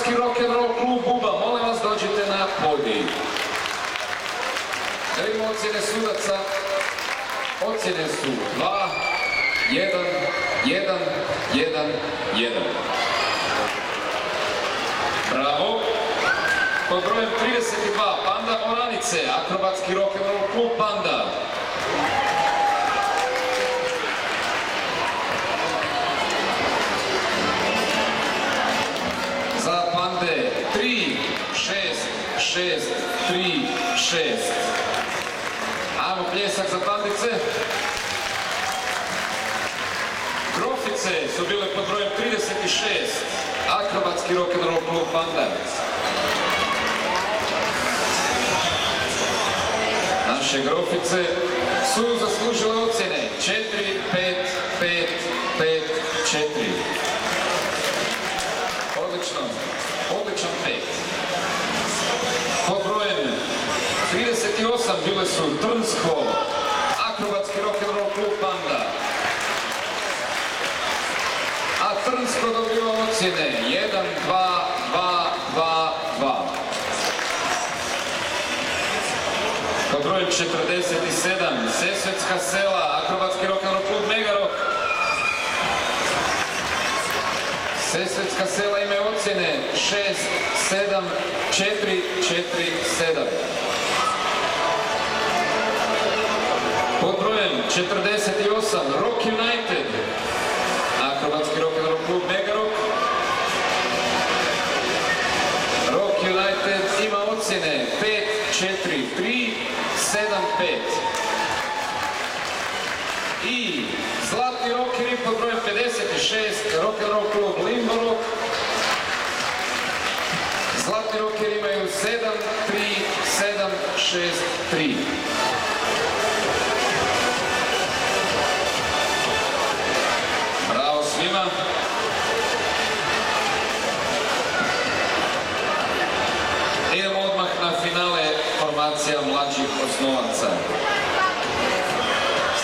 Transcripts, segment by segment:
Akrobatski rock'n'roll klub Buba, molim vas dođite na podij. Vidimo ocjene sudaca. Ocjene su 2, 1, 1, 1, 1. Bravo. Pod brojem 32, Panda Oranice, akrobatski rock'n'roll klub Panda. šest, tri, šest. Ajmo pljesak za tablice. Grofice su bile pod brojem 36, akrobatski rock'n'roll klub Bandanac. Naše grofice su zaslužile ocjene 4, 5, 5, 5, 4. Odlično, odličan 5 pobrojen. 38 bile su Trnsko, akrobatski rock'n'roll klub banda. A Trnsko dobiva ocjene 1, 2, 2, 2, 2. Po brojem 47, Sesvetska sela, akrobatski rock'n'roll klub Mega Sesvetska sela imaju ocjene 6, 7, 4, 4, 7. Pod brojem 48, Rock United, akrobatski rock'n'roll klub Megarok. Rock United ima ocjene 5, 4, 3, 7, 5. I Zlatni rockeri pod brojem 56, rock'n'roll klub Limbo Rock. 73763. Bravo svima. Idemo odmah na finale formacija mlađih osnovaca.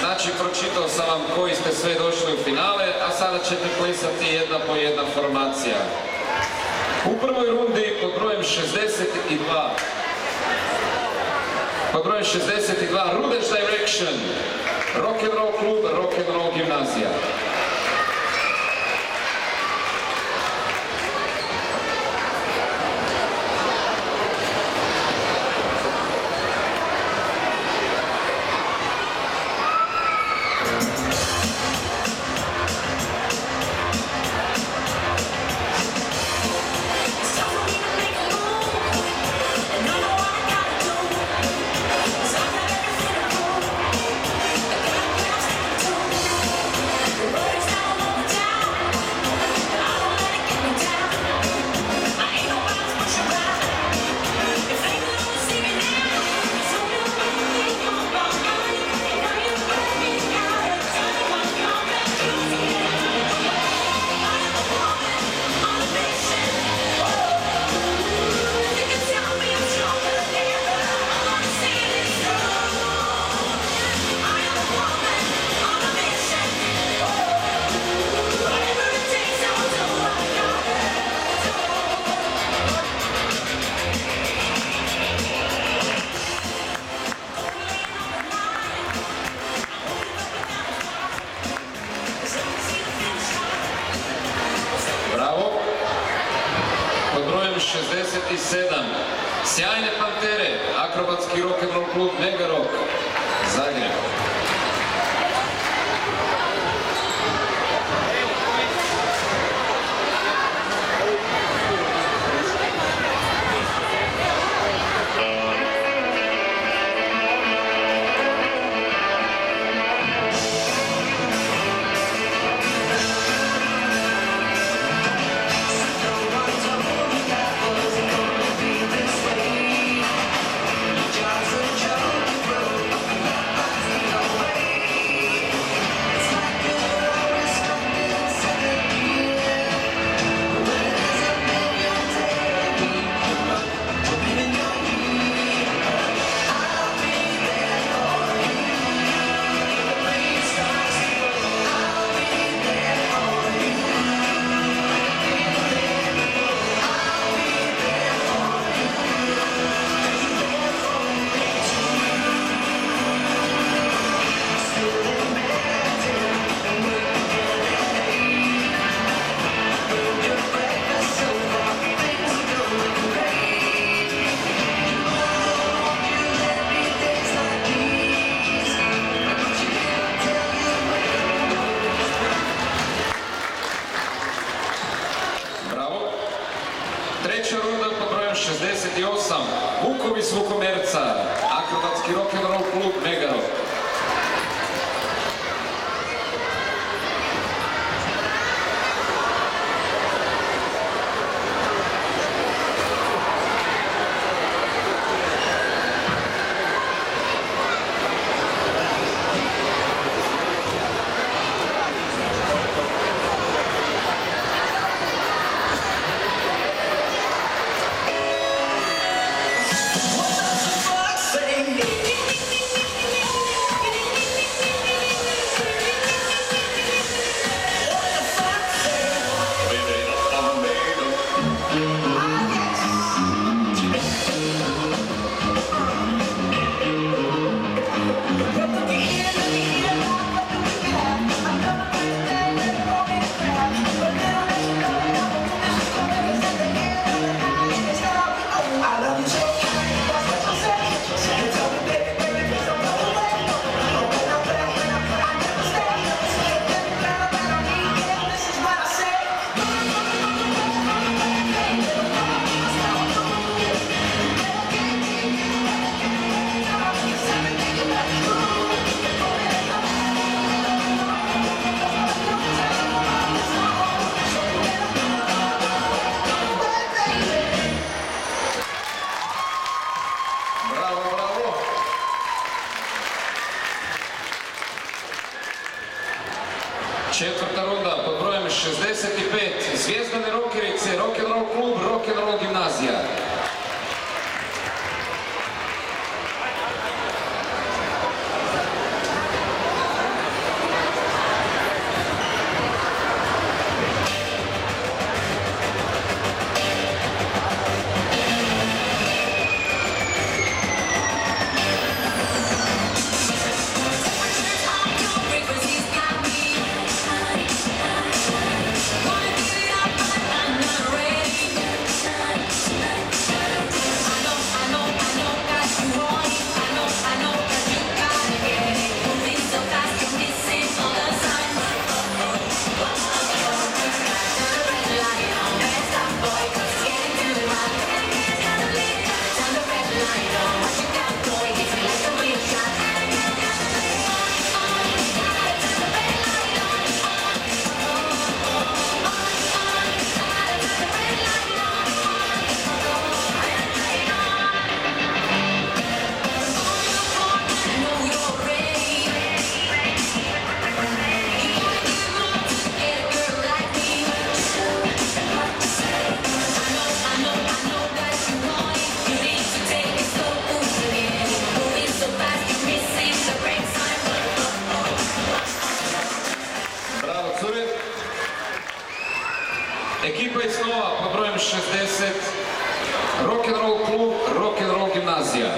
Znači, pročitao sam vam koji ste sve došli u finale, a sada ćete plesati jedna po jedna formacija. U prvoj rundi pod brojem 62 pod brojem 62 Rudeš Direction Rock'n'Roll klub, Rock'n'Roll gimnazija. Klub Mega Četvrta runda pod brojem 65. Zvijezdane Екипа и Иснова по броем 60, рок-н-рол клуб, рок-н-рол гимназија.